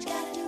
Got it.